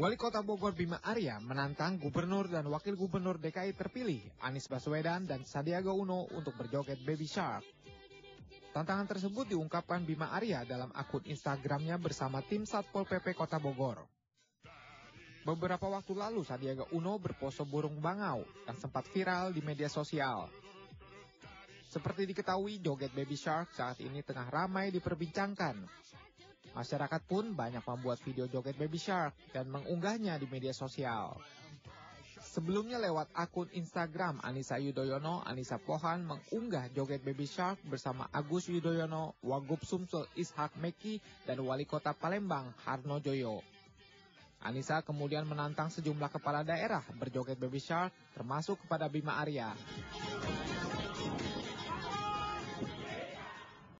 Wali Kota Bogor Bima Arya menantang Gubernur dan Wakil Gubernur DKI terpilih Anies Baswedan dan Sandiaga Uno untuk berjoget Baby Shark. Tantangan tersebut diungkapkan Bima Arya dalam akun Instagramnya bersama tim Satpol PP Kota Bogor. Beberapa waktu lalu Sandiaga Uno berpose burung bangau yang sempat viral di media sosial. Seperti diketahui, joget Baby Shark saat ini tengah ramai diperbincangkan. Masyarakat pun banyak membuat video joget Baby Shark dan mengunggahnya di media sosial. Sebelumnya lewat akun Instagram Anissa Yudhoyono, Anissa Pohan mengunggah joget Baby Shark bersama Agus Yudhoyono, Wagub Sumsel Ishak Meki, dan Wali Kota Palembang Harno Joyo. Anissa kemudian menantang sejumlah kepala daerah berjoget Baby Shark termasuk kepada Bima Arya.